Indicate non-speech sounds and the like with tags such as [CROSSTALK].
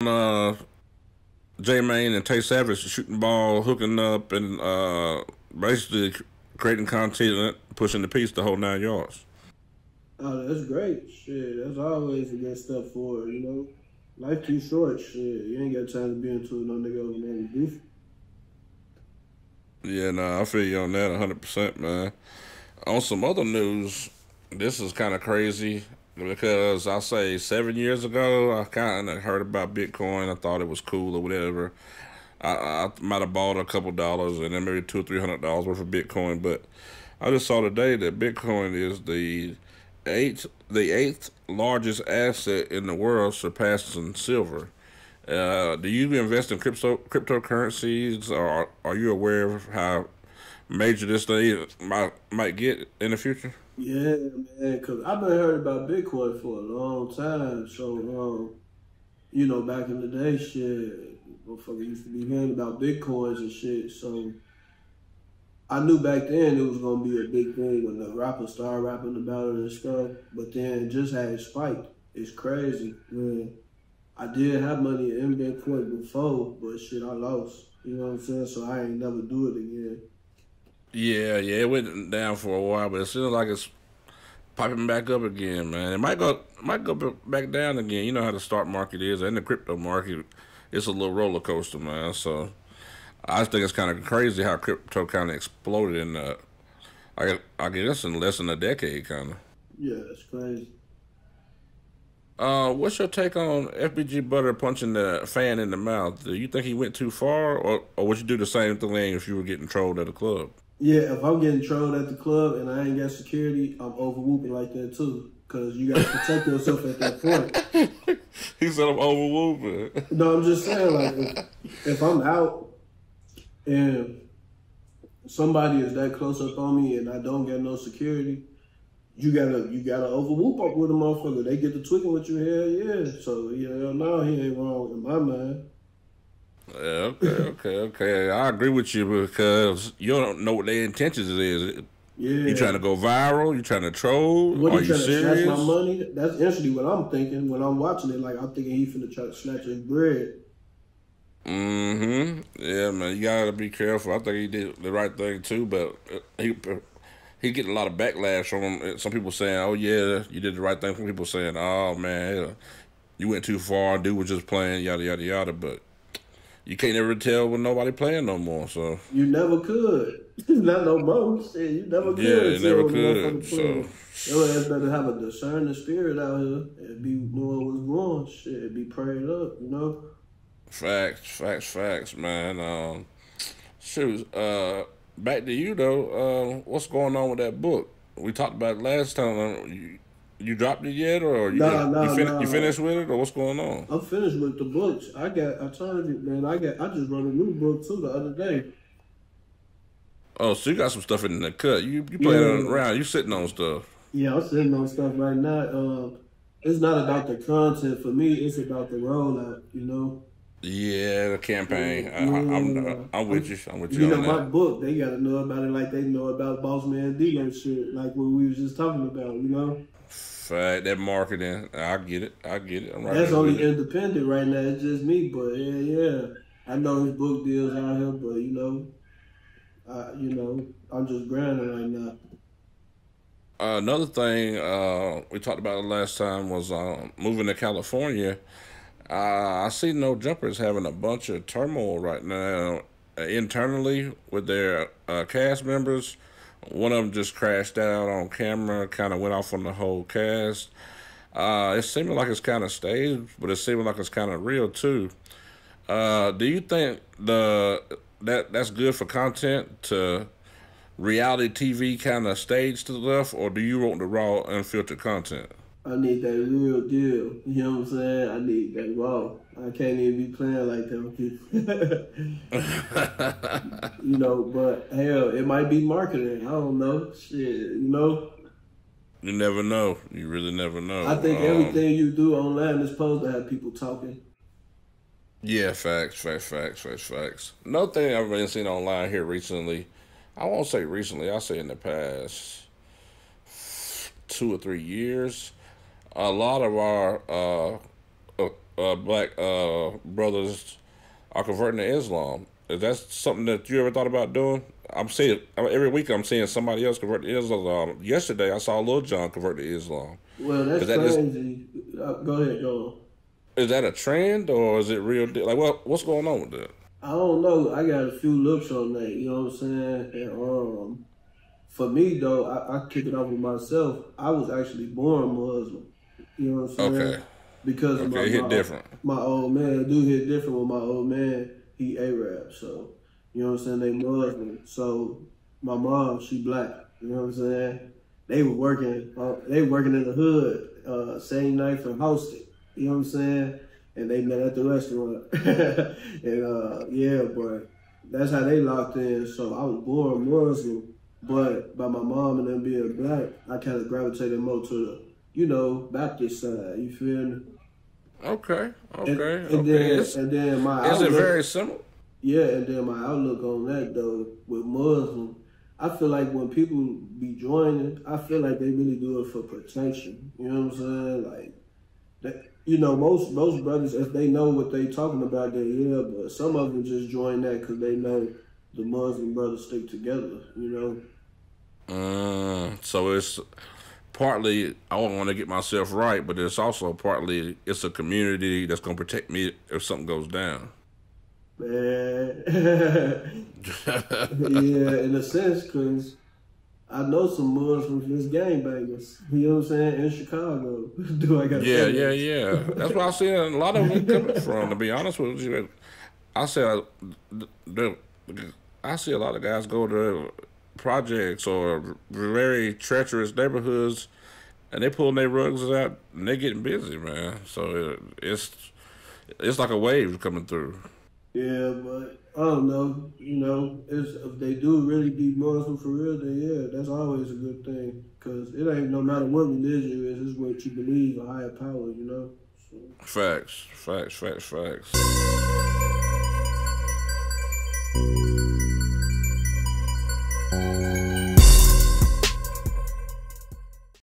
Uh, J Mane and Tay Savage shooting ball, hooking up, and uh, basically creating content, pushing the piece the whole nine yards. Oh, that's great. Shit, that's always a good step forward, you know? Life too short, shit. You ain't got time to be into no nigga over there Yeah, nah, I feel you on that 100%, man. On some other news, this is kind of crazy because I say seven years ago, I kind of heard about Bitcoin. I thought it was cool or whatever. I, I might have bought a couple dollars and then maybe two or three hundred dollars worth of Bitcoin, but I just saw today that Bitcoin is the eighth the eighth largest asset in the world, surpassing silver. Uh, do you invest in crypto cryptocurrencies, or are you aware of how major this thing might might get in the future? Yeah, man, because I've been heard about Bitcoin for a long time. So, um, you know, back in the day, shit, motherfucker used to be hearing about Bitcoins and shit. So, I knew back then it was gonna be a big thing when the rappers started rapping about it and stuff. But then just had it spiked. It's crazy. Man, I did have money in Bitcoin before, but shit, I lost. You know what I'm saying? So I ain't never do it again. Yeah, yeah, it went down for a while, but it seems like it's popping back up again, man. It might go, might go back down again. You know how the stock market is, and the crypto market, it's a little roller coaster, man. So I think it's kind of crazy how crypto kind of exploded in, uh, I I guess in less than a decade, kind of. Yeah, it's crazy. Uh, what's your take on FBG Butta punching the fan in the mouth? Do you think he went too far, or, or would you do the same thing if you were getting trolled at a club? Yeah, if I'm getting trolled at the club and I ain't got security, I'm over whooping like that too. Cause you gotta protect yourself at that point. [LAUGHS] he said I'm over whooping. No, I'm just saying like if, if I'm out and somebody is that close up on me and I don't get no security, you gotta you gotta over whoop up with a motherfucker. They get to tweaking with you, hell yeah. So yeah, no, he ain't wrong in my mind. Yeah, okay, [LAUGHS] okay, okay. I agree with you because you don't know what their intentions is. Yeah. You trying to go viral? You trying to troll? What Are you trying to snatch my money? That's actually what I'm thinking when I'm watching it. Like I'm thinking he finna try to snatch his bread. Mm-hmm. Yeah, man. You gotta be careful. I think he did the right thing too, but he he getting a lot of backlash from some people saying, "Oh yeah, you did the right thing." Some people saying, "Oh man, you went too far. Dude was just playing, yada yada yada." But you can't ever tell when nobody playing no more. So you never could. [LAUGHS] Not no more. Shit, you never could. Yeah, you never could. So your ass better have a discerning spirit out here and be knowing what's going. Shit, be prayed up. You know. Facts, facts, facts, man. Um, shoot. Uh, back to you though. Uh, what's going on with that book? We talked about last time. You, you dropped it yet, or you, nah, nah, you, fin- nah. you finished with it, or what's going on? I'm finished with the books. I got. I told you, man. I got. I just wrote a new book too the other day. Oh, so you got some stuff in the cut. You you playing yeah. around. You sitting on stuff. Yeah, I'm sitting on stuff right now. Uh, it's not about the content for me. It's about the rollout. You know. Yeah, the campaign. I, am I'm with you. I'm with you. You know, that. my book. They got to know about it like they know about Boss Man D and shit. Like what we was just talking about. You know. Fact, that marketing, I get it. I get it. I'm right That's only independent right now. It's just me, but yeah, yeah. I know his book deals out here, but you know, you know, I'm just grinding right now. Uh, another thing uh, we talked about the last time was uh, moving to California. Uh, I see No Jumper's having a bunch of turmoil right now uh, internally with their uh, cast members one of them just crashed out on camera, kind of went off on the whole cast. Uh, it seemed like it's kind of staged, but it seemed like it's kind of real too. Uh, do you think the that that's good for content to reality TV kind of stage stuff, or do you want the raw, unfiltered content? I need that real deal. You know what I'm saying? I need that raw. I can't even be playing like that with [LAUGHS] people. you know, but hell, it might be marketing. I don't know. Shit, you know. You never know. You really never know. I think um, everything you do online is supposed to have people talking. Yeah, facts, facts, facts, facts, facts. Another thing I've been seeing online here recently I won't say recently. I'll say in the past two or three years, a lot of our uh, uh, uh, black uh, brothers are converting to Islam. Is that something that you ever thought about doing? I'm seeing every week. I'm seeing somebody else convert to Islam. yesterday, I saw Lil Jon convert to Islam. Well, that's that crazy. Uh, go ahead, go on. Is that a trend or is it real? Like, what what's going on with that? I don't know. I got a few looks on that. You know what I'm saying? And um, for me though, I, I kick it off with myself. I was actually born Muslim. You know what I'm saying? Okay. Because okay, my, hit my, different. My old man do hit different with my old man. He Arab, so you know what I'm saying. They Muslim, so my mom she black. You know what I'm saying? They were working. Uh, they were working in the hood, uh, same night from Houston. You know what I'm saying? And they met at the restaurant. [LAUGHS] and uh, yeah, but that's how they locked in. So I was born Muslim, but by my mom and them being black, I kind of gravitated more to the you know, Baptist side. You feel me? Okay, okay, and, and okay. Then, and then my is outlook, it very similar? Yeah, and then my outlook on that though with Muslim, I feel like when people be joining, I feel like they really do it for protection. You know what I'm saying? Like that. You know, most most brothers, if they know what they talking about, they yeah. But some of them just join that because they know the Muslim brothers stick together. You know. Uh, so it's partly I want to get myself right, but it's also partly it's a community that's going to protect me if something goes down. Man, [LAUGHS] yeah, in a sense, because I know some Muslims that's gangbangers. You know what I'm saying? In Chicago, [LAUGHS] do I got? Yeah, yeah, yeah. That's where I see a lot of them coming from. To be honest with you, I say the, I see a lot of guys go to projects or very treacherous neighborhoods, and they pulling their rugs out and they getting busy, man. So it, it's it's like a wave coming through. Yeah, but I don't know. You know, if they do really be Muslim for real, then yeah, that's always a good thing. Cause it ain't no matter what religion it is, it's what you believe, a higher power. You know. So. Facts, facts, facts, facts.